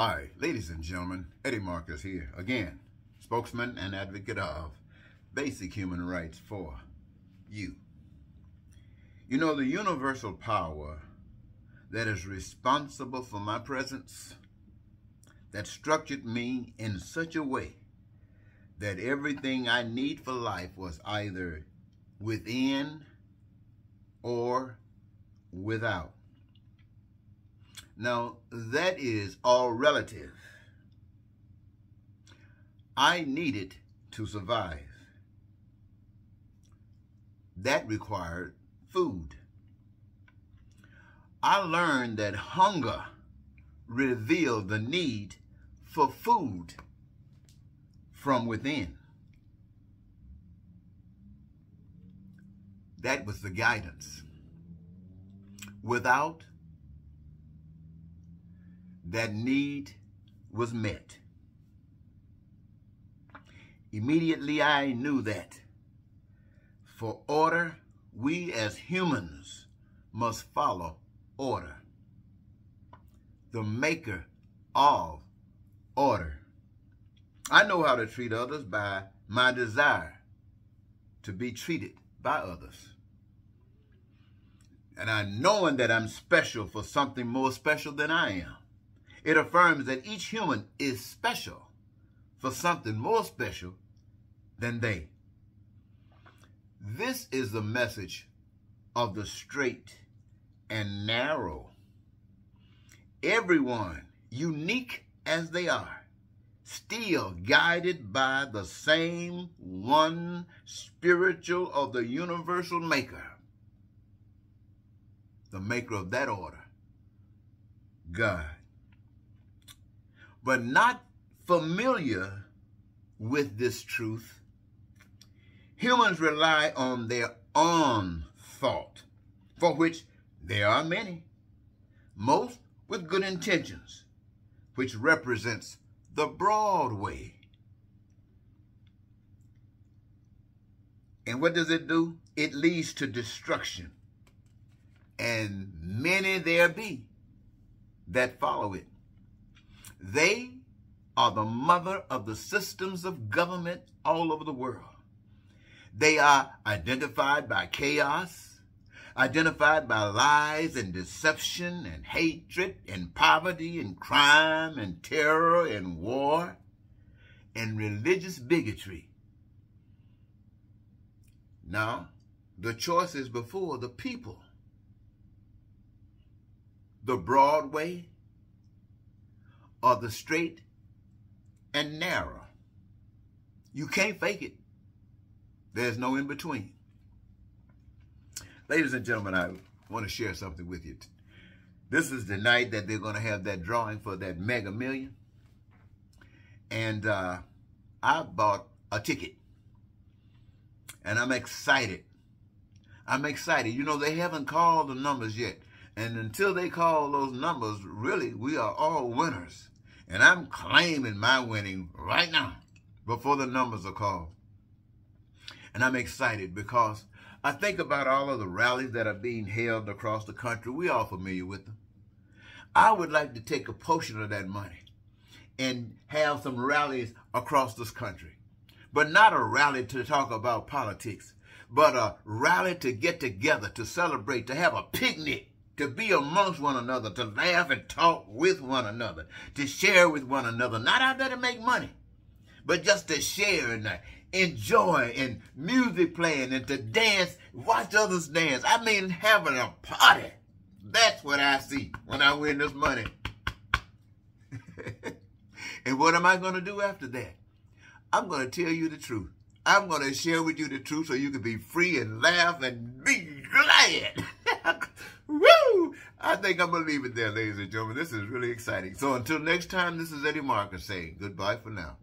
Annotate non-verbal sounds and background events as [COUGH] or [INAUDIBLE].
Right, ladies and gentlemen, Eddie Marcus here, again, spokesman and advocate of basic human rights for you. You know, the universal power that is responsible for my presence, that structured me in such a way that everything I need for life was either within or without. Now, that is all relative. I needed to survive. That required food. I learned that hunger revealed the need for food from within. That was the guidance. Without that need was met. Immediately I knew that for order, we as humans must follow order. The maker of order. I know how to treat others by my desire to be treated by others. And I knowing that I'm special for something more special than I am. It affirms that each human is special for something more special than they. This is the message of the straight and narrow. Everyone, unique as they are, still guided by the same one spiritual of the universal maker, the maker of that order, God but not familiar with this truth, humans rely on their own thought, for which there are many, most with good intentions, which represents the broad way. And what does it do? It leads to destruction. And many there be that follow it. They are the mother of the systems of government all over the world. They are identified by chaos, identified by lies and deception and hatred and poverty and crime and terror and war and religious bigotry. Now, the choice is before the people. The broad way or the straight and narrow. You can't fake it. There's no in between. Ladies and gentlemen, I want to share something with you. This is the night that they're going to have that drawing for that mega million. And uh, I bought a ticket. And I'm excited. I'm excited. You know, they haven't called the numbers yet. And until they call those numbers, really, we are all winners. And I'm claiming my winning right now before the numbers are called. And I'm excited because I think about all of the rallies that are being held across the country. We are familiar with them. I would like to take a portion of that money and have some rallies across this country. But not a rally to talk about politics, but a rally to get together, to celebrate, to have a picnic to be amongst one another, to laugh and talk with one another, to share with one another, not out there to make money, but just to share and uh, enjoy and music playing and to dance, watch others dance. I mean, having a party. That's what I see when I win this money. [LAUGHS] and what am I going to do after that? I'm going to tell you the truth. I'm going to share with you the truth so you can be free and laugh and be glad. [LAUGHS] Think I'm going to leave it there, ladies and gentlemen. This is really exciting. So until next time, this is Eddie Marcus saying goodbye for now.